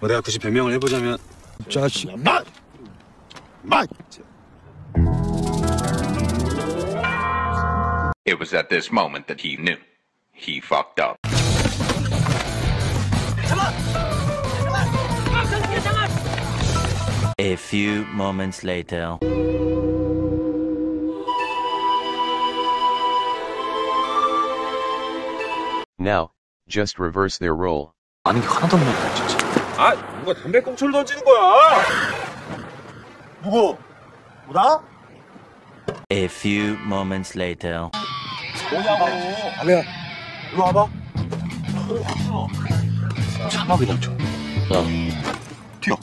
뭐 내가 변명을 해보자면 자식 맛! 맛! It was at this moment that he knew. He fucked up. A few moments later. Now, just reverse their role. 아는 게 하나도 없는 거 진짜. 아, 누가 담배꽁초를 던지는 거야? 누구? 뭐다? A few moments later. 뭐냐고. 아베야, 이리 와봐. 차마 그냥 쳐. 야. 뛰어.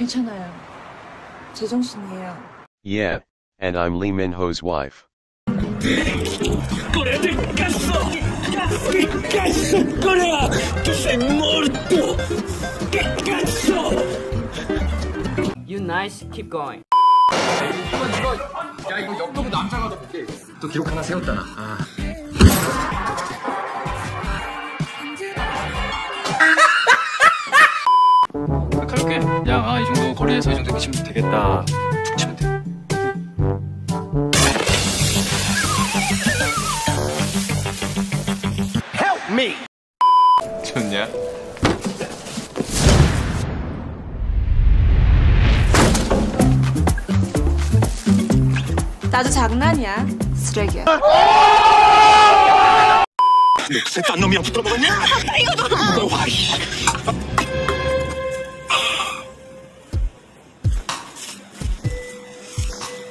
괜찮아요. 제정신이에요. Yeah, and I'm Lee Minho's wife. 꼬레들 갔어! 갔어! 꼬레야! Tu sei morto! 갔어! You nice, keep going. 이건 이거 야 이거 옆동 남자가 더 볼게 또 기록 하나 세웠다 아. 아이 정도 거리에서 이 정도 치면 되겠다 치면 돼. 좋냐? 나도 장난이야 쓰레기야. 아! 내딴 놈이랑 붙어먹었냐? 이거 아, 너.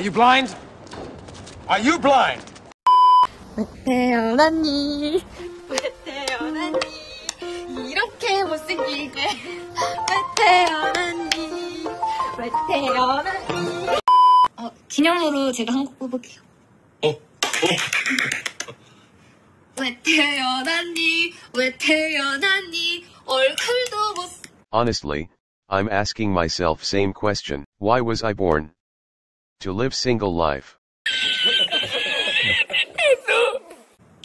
Are you blind? Are you blind? Honestly, I'm asking myself same question. Why was I born? To live single life.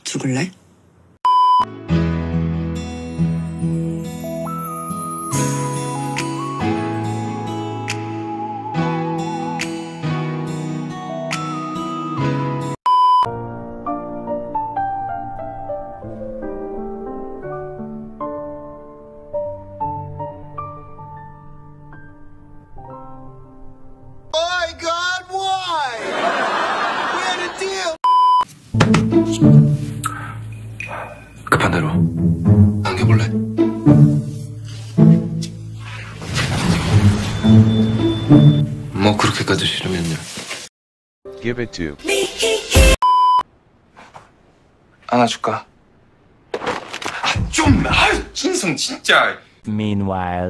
죽을래? 급한 그 대로 당겨볼래? 뭐 그렇게까지 싫으면요 Give it to 안아줄까? 아, 좀! 아유, 진성 진짜! Meanwhile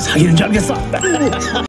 사귀는 줄 알겠어.